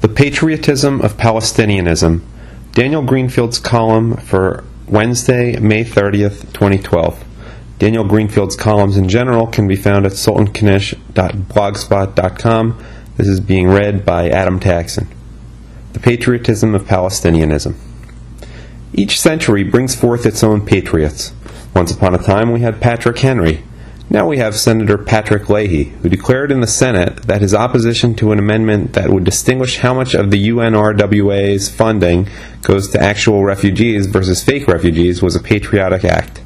The Patriotism of Palestinianism. Daniel Greenfield's column for Wednesday, May 30th, 2012. Daniel Greenfield's columns in general can be found at sultanknish.blogspot.com. This is being read by Adam Taxin. The Patriotism of Palestinianism. Each century brings forth its own patriots. Once upon a time we had Patrick Henry. Now we have Senator Patrick Leahy, who declared in the Senate that his opposition to an amendment that would distinguish how much of the UNRWA's funding goes to actual refugees versus fake refugees was a patriotic act.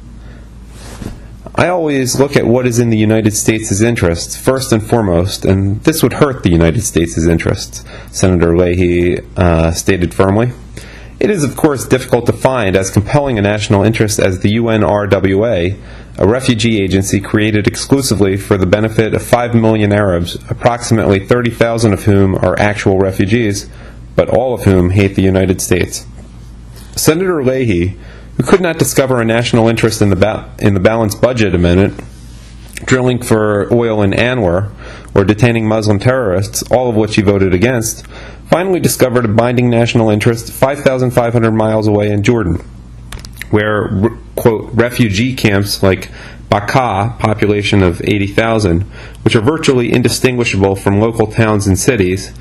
I always look at what is in the United States' interests first and foremost, and this would hurt the United States' interests, Senator Leahy uh, stated firmly. It is, of course, difficult to find as compelling a national interest as the UNRWA, a refugee agency created exclusively for the benefit of 5 million Arabs, approximately 30,000 of whom are actual refugees, but all of whom hate the United States. Senator Leahy, who could not discover a national interest in the, ba- in the balanced budget amendment, drilling for oil in ANWR, or detaining Muslim terrorists, all of which he voted against, finally discovered a binding national interest 5,500 miles away in Jordan where, quote, refugee camps like Baqa'a, population of 80,000, which are virtually indistinguishable from local towns and cities,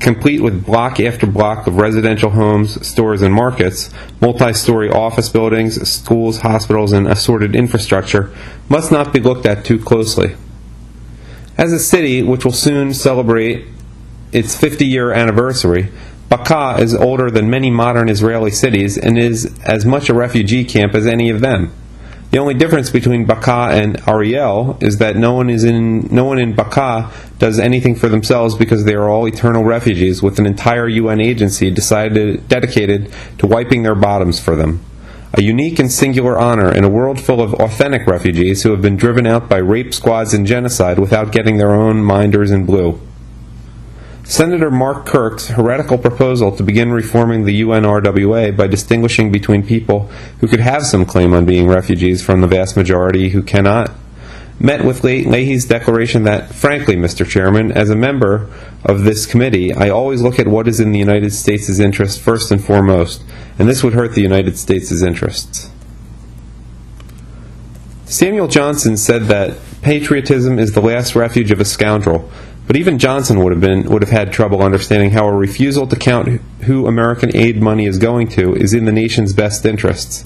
complete with block after block of residential homes, stores, and markets, multi story office buildings, schools, hospitals, and assorted infrastructure, must not be looked at too closely. As a city which will soon celebrate its 50 year anniversary, Baqa'a is older than many modern Israeli cities and is as much a refugee camp as any of them. The only difference between Baqa'a and Ariel is that no one is in no one in Baqa'a does anything for themselves because they are all eternal refugees with an entire UN agency decided dedicated to wiping their bottoms for them. A unique and singular honor in a world full of authentic refugees who have been driven out by rape squads and genocide without getting their own minders in blue. Senator Mark Kirk's heretical proposal to begin reforming the UNRWA by distinguishing between people who could have some claim on being refugees from the vast majority who cannot met with Leahy's declaration that, frankly, Mr. Chairman, as a member of this committee, I always look at what is in the United States' interest first and foremost, and this would hurt the United States' interests. Samuel Johnson said that patriotism is the last refuge of a scoundrel, but even Johnson would have been would have had trouble understanding how a refusal to count who American aid money is going to is in the nation's best interests.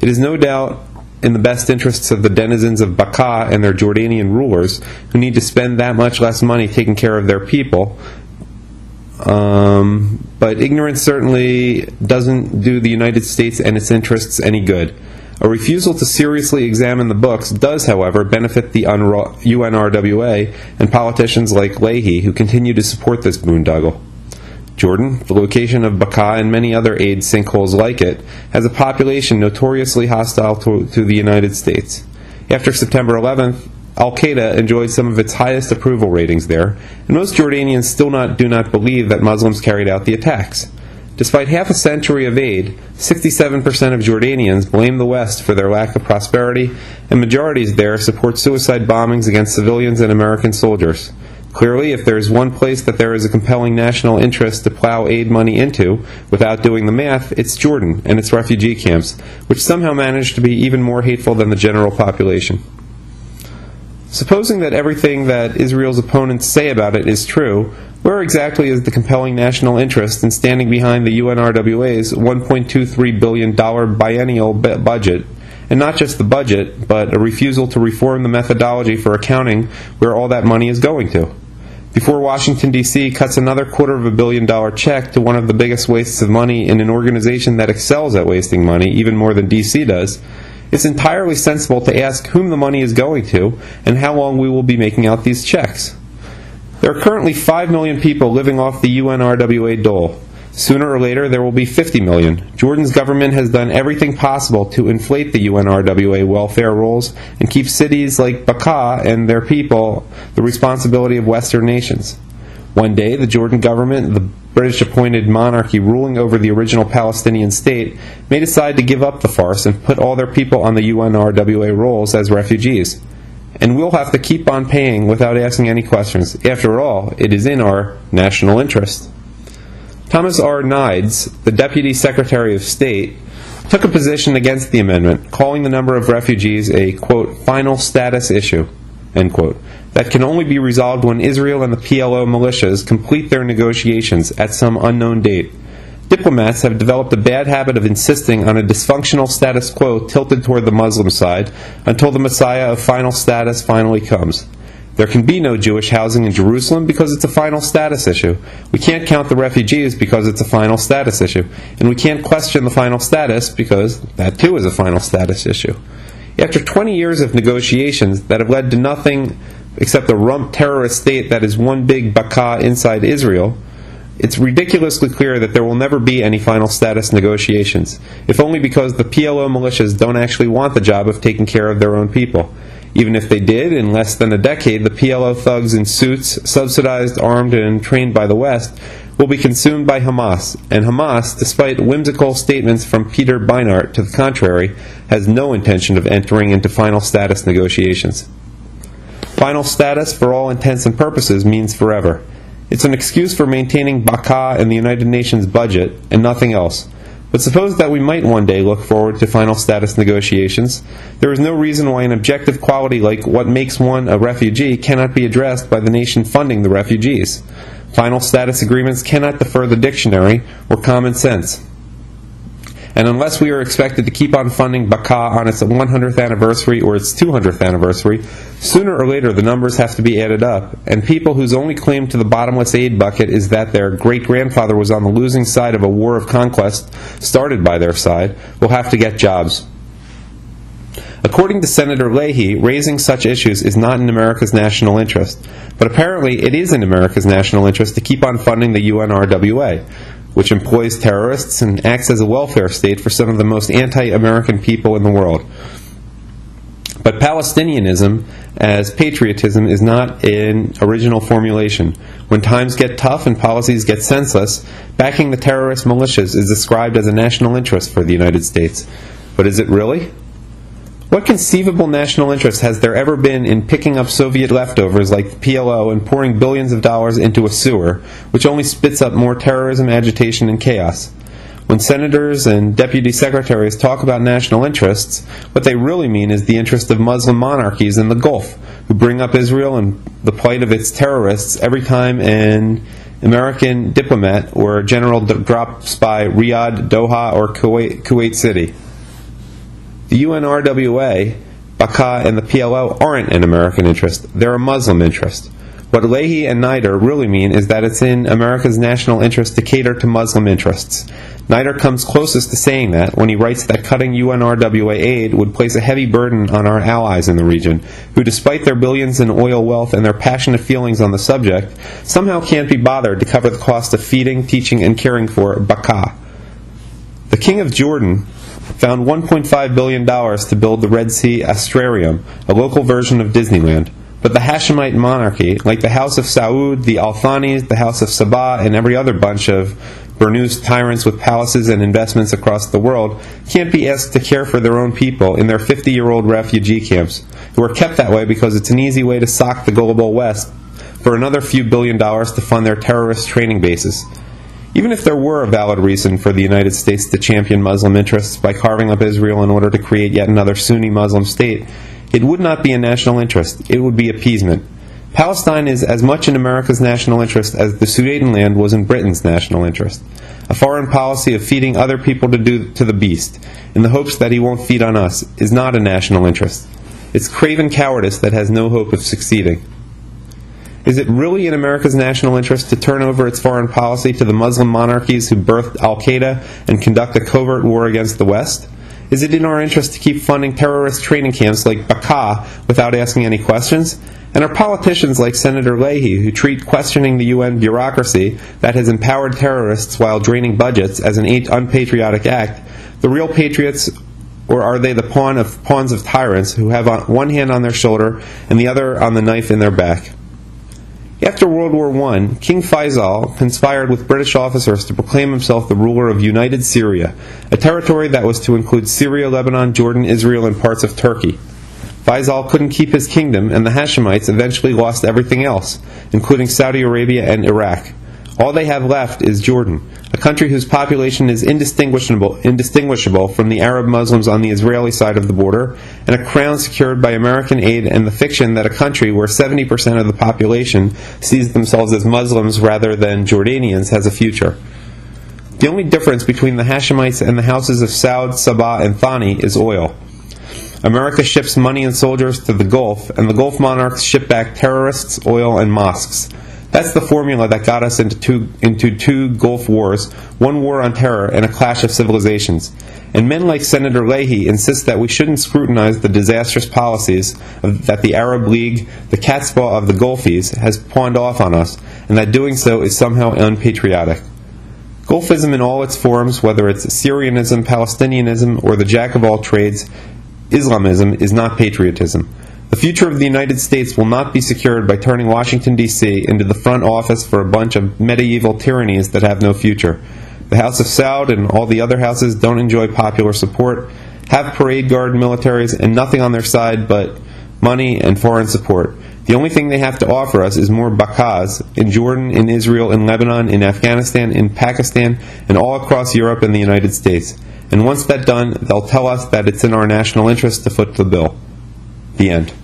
It is no doubt in the best interests of the denizens of Baqa'a and their Jordanian rulers, who need to spend that much less money taking care of their people. Um, but ignorance certainly doesn't do the United States and its interests any good. A refusal to seriously examine the books does, however, benefit the UNRWA and politicians like Leahy who continue to support this boondoggle. Jordan, the location of Baqa'a and many other aid sinkholes like it, has a population notoriously hostile to, to the United States. After September 11th, Al Qaeda enjoyed some of its highest approval ratings there, and most Jordanians still not, do not believe that Muslims carried out the attacks. Despite half a century of aid, 67% of Jordanians blame the West for their lack of prosperity, and majorities there support suicide bombings against civilians and American soldiers. Clearly, if there is one place that there is a compelling national interest to plow aid money into, without doing the math, it's Jordan and its refugee camps, which somehow manage to be even more hateful than the general population. Supposing that everything that Israel's opponents say about it is true, where exactly is the compelling national interest in standing behind the UNRWA's $1.23 billion biennial budget? And not just the budget, but a refusal to reform the methodology for accounting where all that money is going to. Before Washington, D.C. cuts another quarter of a billion dollar check to one of the biggest wastes of money in an organization that excels at wasting money, even more than D.C. does, it's entirely sensible to ask whom the money is going to and how long we will be making out these checks. There are currently 5 million people living off the UNRWA dole. Sooner or later, there will be 50 million. Jordan's government has done everything possible to inflate the UNRWA welfare rolls and keep cities like Baqa'a and their people the responsibility of Western nations. One day, the Jordan government, the British appointed monarchy ruling over the original Palestinian state, may decide to give up the farce and put all their people on the UNRWA rolls as refugees. And we'll have to keep on paying without asking any questions. After all, it is in our national interest. Thomas R. Nides, the Deputy Secretary of State, took a position against the amendment, calling the number of refugees a, quote, final status issue, end quote, that can only be resolved when Israel and the PLO militias complete their negotiations at some unknown date. Diplomats have developed a bad habit of insisting on a dysfunctional status quo tilted toward the Muslim side until the Messiah of final status finally comes. There can be no Jewish housing in Jerusalem because it's a final status issue. We can't count the refugees because it's a final status issue. And we can't question the final status because that too is a final status issue. After 20 years of negotiations that have led to nothing except a rump terrorist state that is one big baka inside Israel, it's ridiculously clear that there will never be any final status negotiations, if only because the PLO militias don't actually want the job of taking care of their own people. Even if they did, in less than a decade, the PLO thugs in suits, subsidized, armed, and trained by the West, will be consumed by Hamas, and Hamas, despite whimsical statements from Peter Beinart to the contrary, has no intention of entering into final status negotiations. Final status, for all intents and purposes, means forever. It's an excuse for maintaining Baqa'a in the United Nations budget and nothing else. But suppose that we might one day look forward to final status negotiations. There is no reason why an objective quality like what makes one a refugee cannot be addressed by the nation funding the refugees. Final status agreements cannot defer the dictionary or common sense. And unless we are expected to keep on funding Baqa'a on its 100th anniversary or its 200th anniversary, sooner or later the numbers have to be added up, and people whose only claim to the bottomless aid bucket is that their great grandfather was on the losing side of a war of conquest started by their side will have to get jobs. According to Senator Leahy, raising such issues is not in America's national interest, but apparently it is in America's national interest to keep on funding the UNRWA which employs terrorists and acts as a welfare state for some of the most anti American people in the world. But Palestinianism, as patriotism, is not an original formulation. When times get tough and policies get senseless, backing the terrorist militias is described as a national interest for the United States. But is it really? What conceivable national interest has there ever been in picking up Soviet leftovers like the PLO and pouring billions of dollars into a sewer, which only spits up more terrorism, agitation, and chaos? When senators and deputy secretaries talk about national interests, what they really mean is the interest of Muslim monarchies in the Gulf, who bring up Israel and the plight of its terrorists every time an American diplomat or general drops by Riyadh, Doha, or Kuwait, Kuwait City. The UNRWA, Baqa'a, and the PLO aren't an American interest, they're a Muslim interest. What Leahy and Nides really mean is that it's in America's national interest to cater to Muslim interests. Nides comes closest to saying that when he writes that cutting UNRWA aid would place a heavy burden on our allies in the region, who, despite their billions in oil wealth and their passionate feelings on the subject, somehow can't be bothered to cover the cost of feeding, teaching, and caring for Baqa'a. The King of Jordan, found $1.5 billion to build the Red Sea Astrarium, a local version of Disneyland. But the Hashemite monarchy, like the House of Saud, the Al Thanis, the House of Sabah, and every other bunch of Burnous tyrants with palaces and investments across the world, can't be asked to care for their own people in their 50 year old refugee camps, who are kept that way because it's an easy way to sock the gullible West for another few billion dollars to fund their terrorist training bases. Even if there were a valid reason for the United States to champion Muslim interests by carving up Israel in order to create yet another Sunni Muslim state, it would not be a national interest, it would be appeasement. Palestine is as much in America's national interest as the Sudetenland was in Britain's national interest. A foreign policy of feeding other people to do to the beast, in the hopes that he won't feed on us, is not a national interest. It's craven cowardice that has no hope of succeeding. Is it really in America's national interest to turn over its foreign policy to the Muslim monarchies who birthed Al Qaeda and conduct a covert war against the West? Is it in our interest to keep funding terrorist training camps like Baqa'a without asking any questions? And are politicians like Senator Leahy, who treat questioning the UN bureaucracy that has empowered terrorists while draining budgets as an unpatriotic act, the real patriots or are they the pawn of pawns of tyrants who have uh, one hand on their shoulder and the other on the knife in their back? After World War I, King Faisal conspired with British officers to proclaim himself the ruler of United Syria, a territory that was to include Syria, Lebanon, Jordan, Israel, and parts of Turkey. Faisal couldn't keep his kingdom, and the Hashemites eventually lost everything else, including Saudi Arabia and Iraq. All they have left is Jordan, country whose population is indistinguishable, indistinguishable from the Arab Muslims on the Israeli side of the border, and a crown secured by American aid and the fiction that a country where 70% of the population sees themselves as Muslims rather than Jordanians has a future. The only difference between the Hashemites and the houses of Saud, Sabah, and Thani is oil. America ships money and soldiers to the Gulf, and the Gulf monarchs ship back terrorists, oil, and mosques. That's the formula that got us into two, into two Gulf wars, one war on terror and a clash of civilizations. And men like Senator Leahy insist that we shouldn't scrutinize the disastrous policies that the Arab League, the cat's paw of the Gulfies, has pawned off on us, and that doing so is somehow unpatriotic. Gulfism in all its forms, whether it's Syrianism, Palestinianism, or the jack of all trades, Islamism, is not patriotism. The future of the United States will not be secured by turning Washington, D.C. into the front office for a bunch of medieval tyrannies that have no future. The House of Saud and all the other houses don't enjoy popular support, have parade guard militaries, and nothing on their side but money and foreign support. The only thing they have to offer us is more Bakaz in Jordan, in Israel, in Lebanon, in Afghanistan, in Pakistan, and all across Europe and the United States. And once that's done, they'll tell us that it's in our national interest to foot the bill. The end.